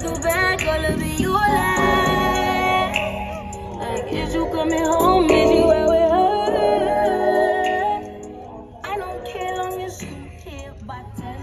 do bad, all of your you I Like, you coming home? Is you out with her? I don't care long as you care about that.